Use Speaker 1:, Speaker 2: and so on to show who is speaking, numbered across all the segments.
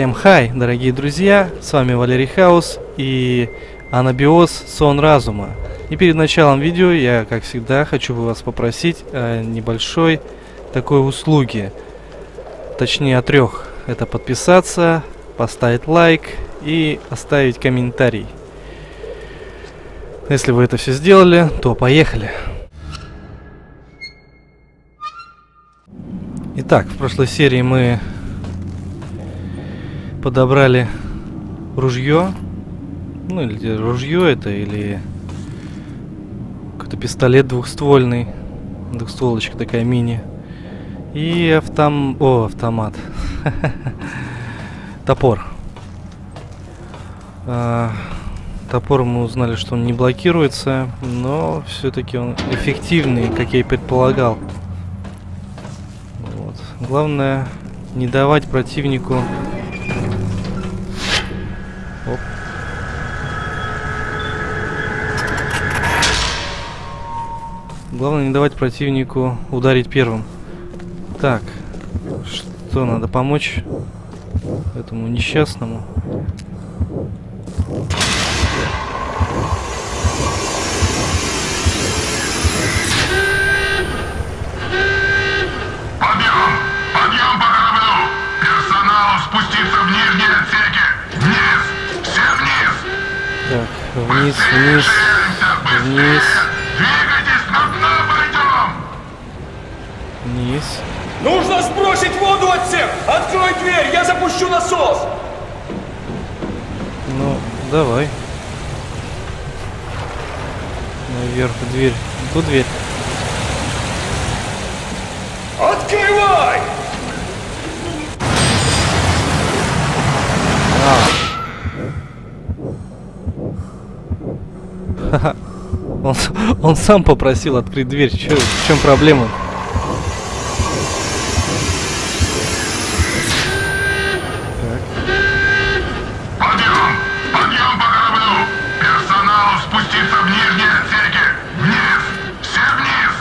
Speaker 1: Всем хай, дорогие друзья, с вами Валерий Хаус и Анабиоз Сон Разума. И перед началом видео я, как всегда, хочу вас попросить небольшой такой услуги. Точнее о трех. Это подписаться, поставить лайк и оставить комментарий. Если вы это все сделали, то поехали. Итак, в прошлой серии мы подобрали ружье. Ну, или ружье это, или какой-то пистолет двухствольный. Двухстволочка такая мини. И автом... О, автомат. Топор. А, топор мы узнали, что он не блокируется, но все-таки он эффективный, как я и предполагал. Вот. Главное не давать противнику Оп. Главное не давать противнику ударить первым. Так, что надо помочь этому несчастному?
Speaker 2: Вниз, вниз,
Speaker 1: вниз, вниз.
Speaker 3: Нужно сбросить воду от всех! Открой дверь, я запущу насос!
Speaker 1: Ну, давай. Наверх дверь. Тут дверь.
Speaker 3: Открывай!
Speaker 1: Он, он сам попросил открыть дверь. Чё, в чем проблема?
Speaker 2: Подъем! Подъем по кораблю! Персоналу спуститься в нижние отсеки! Вниз! Все вниз!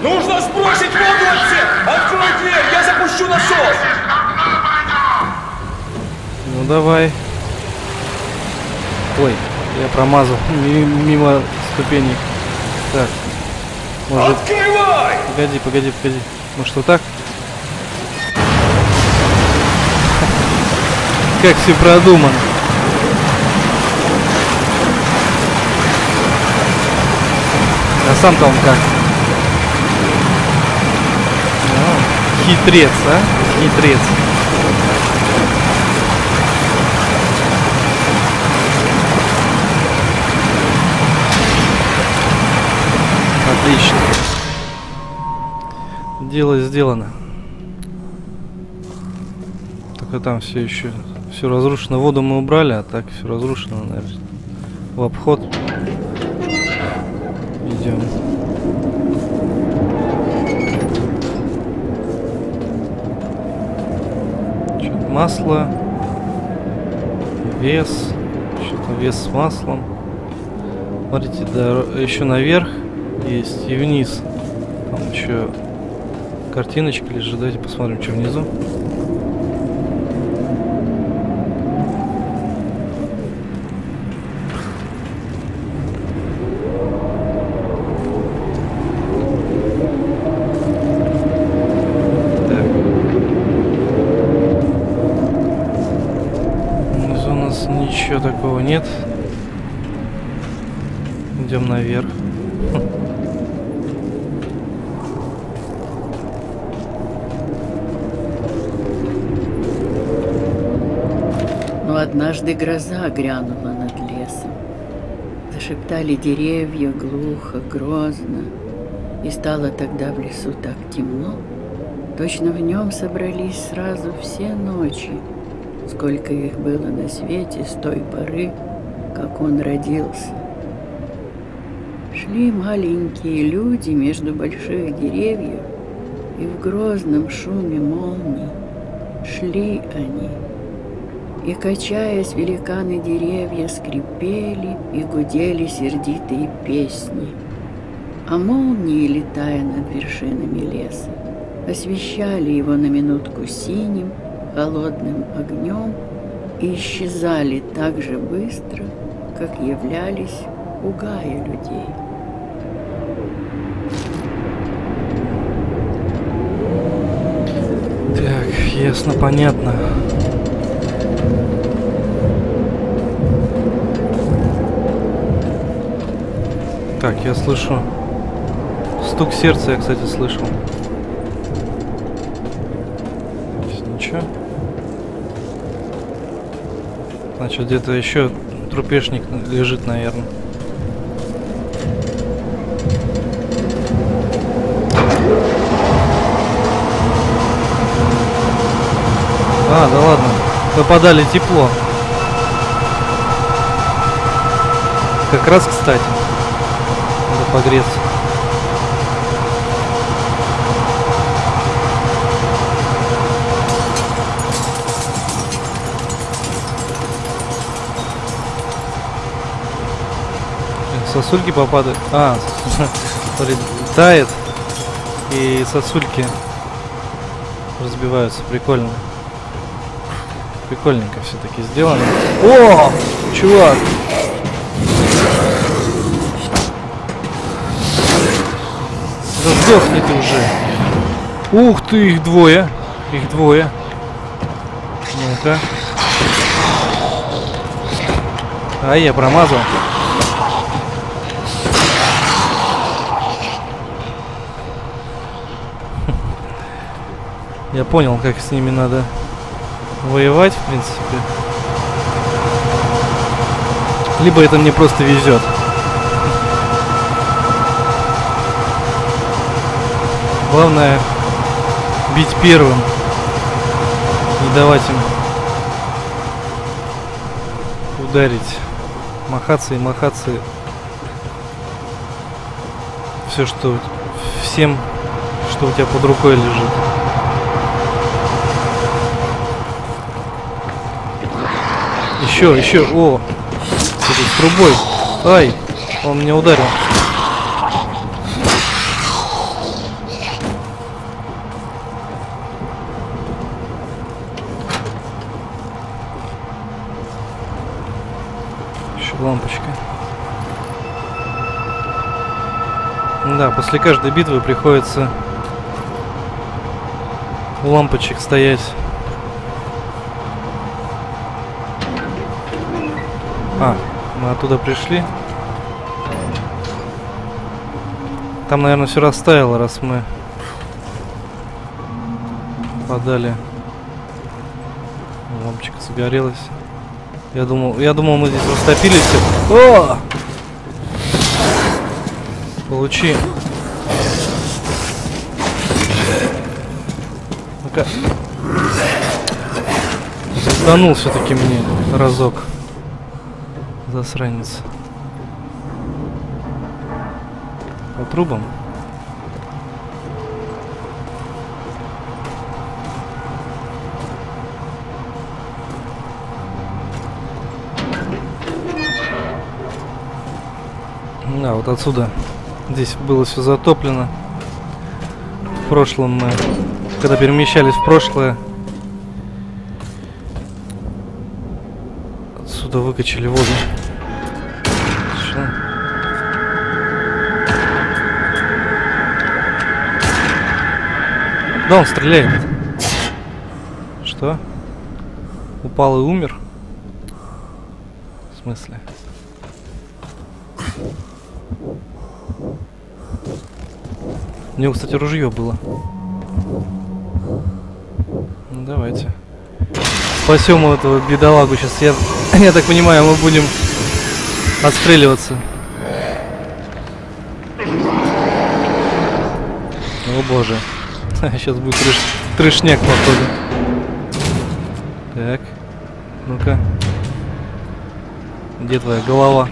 Speaker 3: Нужно сбросить воду от всех! Открой дверь, я запущу насос!
Speaker 2: Двигайтесь на дно пойдем!
Speaker 1: Ну давай. Ой, промазал ми- мимо ступеней. Так. Может,
Speaker 3: Открывай!
Speaker 1: погоди, погоди, погоди. Может вот так? Как все продумано. А сам-то он как? А, хитрец, а? Хитрец. Отлично. Дело сделано. Только там все еще все разрушено. Воду мы убрали, а так все разрушено, наверное. В обход. Идем. Чё-то масло. Вес. Что-то вес с маслом. Смотрите, да, еще наверх есть и вниз. Там еще картиночка лежит. Давайте посмотрим, что внизу. Ничего такого нет. Идем наверх.
Speaker 4: Но однажды гроза грянула над лесом. Зашептали деревья глухо, грозно. И стало тогда в лесу так темно, точно в нем собрались сразу все ночи, сколько их было на свете с той поры, как он родился. Шли маленькие люди между больших деревьев, и в грозном шуме молний шли они. И, качаясь, великаны деревья скрипели и гудели сердитые песни. А молнии, летая над вершинами леса, освещали его на минутку синим, холодным огнем и исчезали так же быстро, как являлись у Гая людей.
Speaker 1: Так, ясно, понятно. Так, я слышу. Стук сердца я, кстати, слышал. Здесь Ничего. Значит, где-то еще трупешник лежит, наверное. А, да ладно. Попадали тепло. Как раз, кстати. Погреться. Сосульки попадают. А, смотри, тает. И сосульки разбиваются. Прикольно. Прикольненько все-таки сделано. О! Чувак! Сдохни ты уже. Ух ты, их двое. Их двое. Ну-ка. А, я промазал. Я понял, как с ними надо воевать, в принципе. Либо это мне просто везет. Главное бить первым. Не давать им ударить. Махаться и махаться. Все, что... Всем, что у тебя под рукой лежит. Еще, еще, о! С трубой? Ай! Он меня ударил. Еще лампочка. Да, после каждой битвы приходится у лампочек стоять. А, мы оттуда пришли. Там, наверное, все растаяло, раз мы подали. Лампочка загорелась. Я думал, я думал, мы здесь растопились. О! Получи. Ну-ка. Сданул все-таки мне разок. Засранец. По трубам. Да, вот отсюда. Здесь было все затоплено. В прошлом мы, когда перемещались в прошлое, отсюда выкачали воду. Да, он стреляет. Что? Упал и умер? В смысле? У него, кстати, ружье было. Ну, давайте. Спасем этого бедолагу сейчас. Я, я так понимаю, мы будем отстреливаться. О боже. Сейчас будет трэш, трэшняк, походу. Так. Ну-ка. Где твоя голова?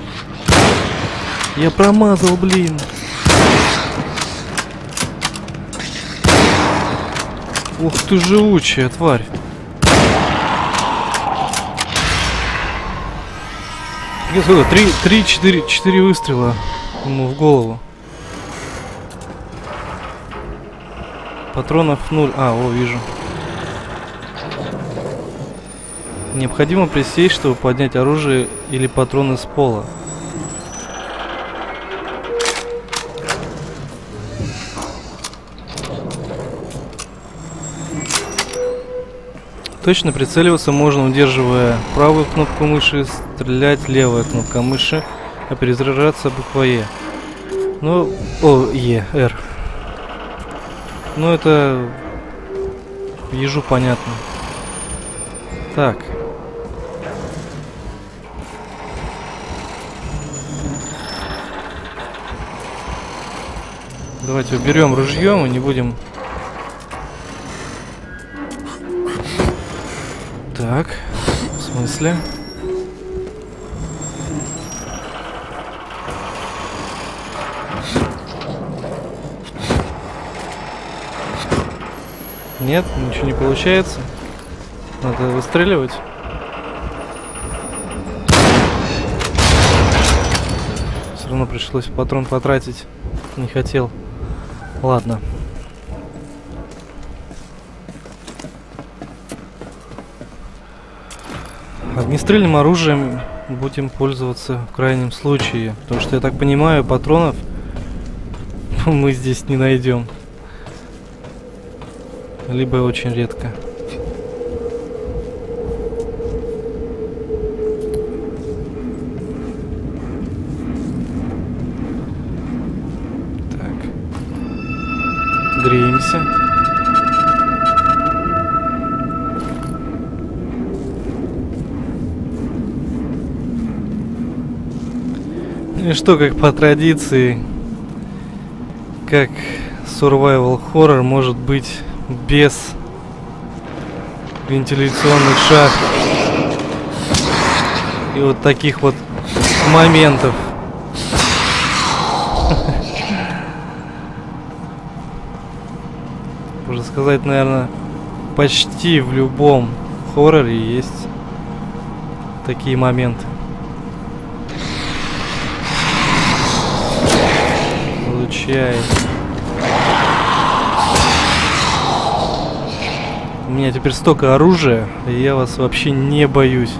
Speaker 1: Я промазал, блин. Ух ты живучая тварь. Где сколько? Три, три, четыре, четыре выстрела ему в голову. Патронов ноль. А, о, вижу. Необходимо присесть, чтобы поднять оружие или патроны с пола. Точно прицеливаться можно, удерживая правую кнопку мыши, стрелять левая кнопка мыши, а перезаряжаться буква Е. Ну, о, Е, Р. Ну, это ежу понятно. Так. Давайте уберем ружьем и не будем Так, в смысле? Нет, ничего не получается. Надо выстреливать. Все равно пришлось патрон потратить. Не хотел. Ладно. Огнестрельным оружием будем пользоваться в крайнем случае. Потому что, я так понимаю, патронов мы здесь не найдем. Либо очень редко. Так. Греемся. И что, как по традиции, как survival horror может быть без вентиляционных шахт и вот таких вот моментов. Можно сказать, наверное, почти в любом хорроре есть такие моменты. Получай. У меня теперь столько оружия, и я вас вообще не боюсь.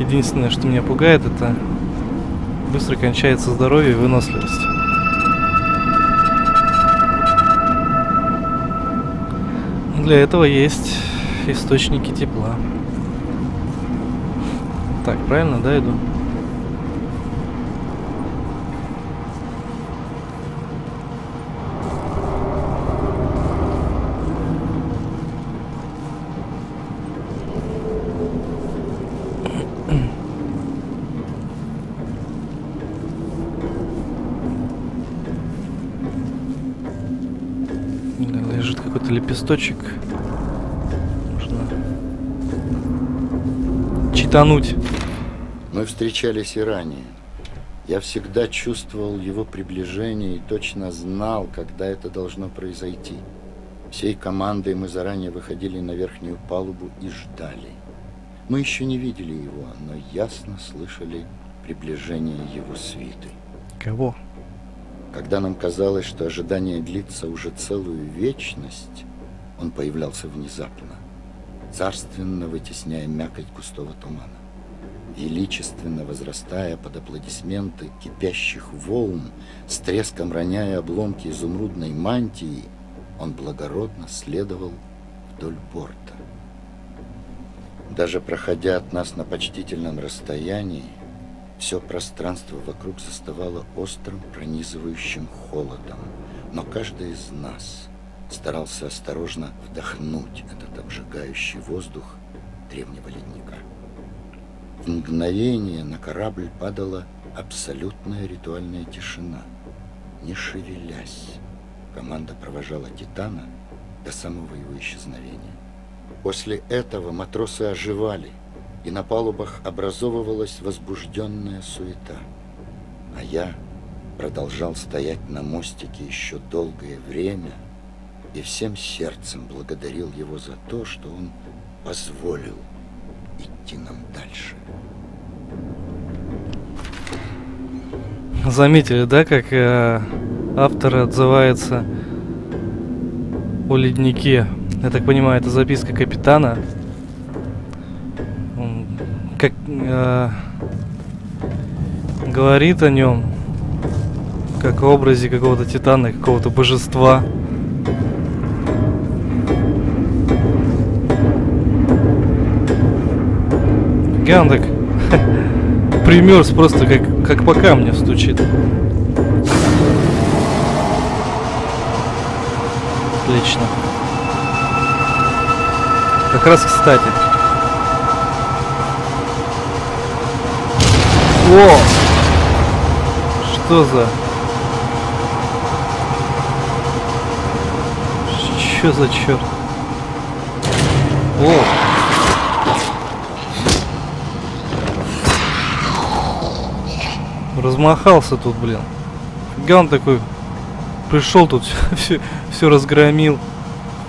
Speaker 1: Единственное, что меня пугает, это быстро кончается здоровье и выносливость. Для этого есть источники тепла. Так, правильно, да, иду? Лепесточек. Можно читануть.
Speaker 5: Мы встречались и ранее. Я всегда чувствовал его приближение и точно знал, когда это должно произойти. Всей командой мы заранее выходили на верхнюю палубу и ждали. Мы еще не видели его, но ясно слышали приближение его свиты.
Speaker 1: Кого?
Speaker 5: Когда нам казалось, что ожидание длится уже целую вечность, он появлялся внезапно, царственно вытесняя мякоть густого тумана. Величественно возрастая под аплодисменты кипящих волн, с треском роняя обломки изумрудной мантии, он благородно следовал вдоль борта. Даже проходя от нас на почтительном расстоянии, все пространство вокруг заставало острым, пронизывающим холодом, но каждый из нас старался осторожно вдохнуть этот обжигающий воздух древнего ледника. В мгновение на корабль падала абсолютная ритуальная тишина. Не шевелясь, команда провожала Титана до самого его исчезновения. После этого матросы оживали – и на палубах образовывалась возбужденная суета. А я продолжал стоять на мостике еще долгое время и всем сердцем благодарил его за то, что он позволил идти нам дальше.
Speaker 1: Заметили, да, как э, автор отзывается о леднике? Я так понимаю, это записка капитана как э, говорит о нем, как о образе какого-то титана, какого-то божества. Гандак примерз просто как, как по камню стучит. Отлично. Как раз кстати. О! Что за... Что за черт? О! Размахался тут, блин. Фига он такой пришел тут, все, все разгромил.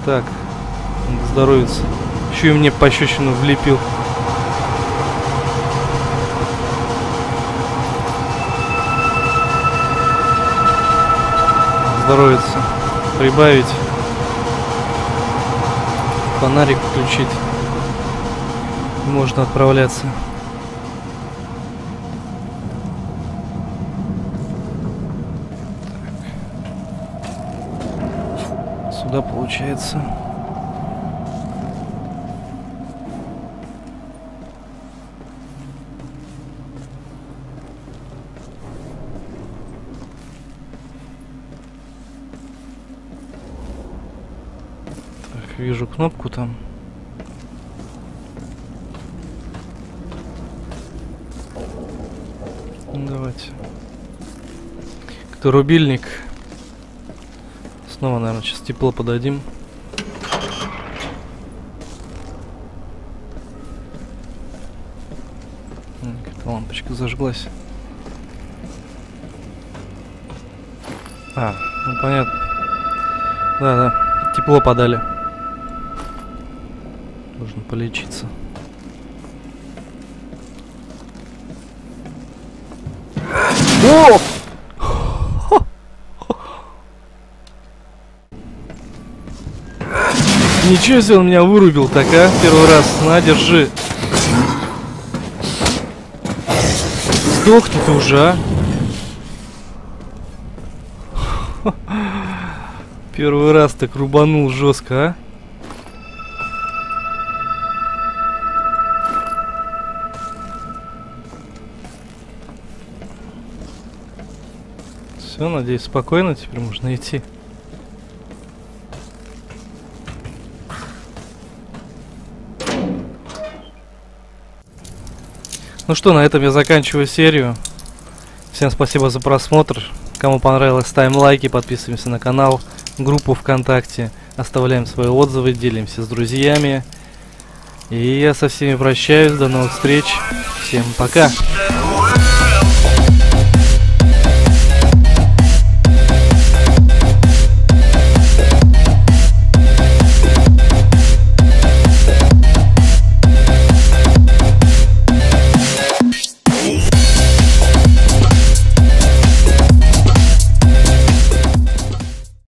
Speaker 1: Так, здоровится. Еще и мне пощечину влепил. Здоровится. Прибавить. Фонарик включить. Можно отправляться. Сюда получается. Так, вижу кнопку там. Ну, давайте. Кто рубильник? Снова, наверное, сейчас тепло подадим. Как-то лампочка зажглась. А, ну понятно. Да, да, тепло подали. Нужно полечиться. О! Ничего себе он меня вырубил так, а? Первый раз. На, держи. Сдохни ты уже, а? Первый раз так рубанул жестко, а? Все, надеюсь, спокойно теперь можно идти. Ну что, на этом я заканчиваю серию. Всем спасибо за просмотр. Кому понравилось, ставим лайки, подписываемся на канал, группу ВКонтакте, оставляем свои отзывы, делимся с друзьями. И я со всеми прощаюсь, до новых встреч. Всем пока.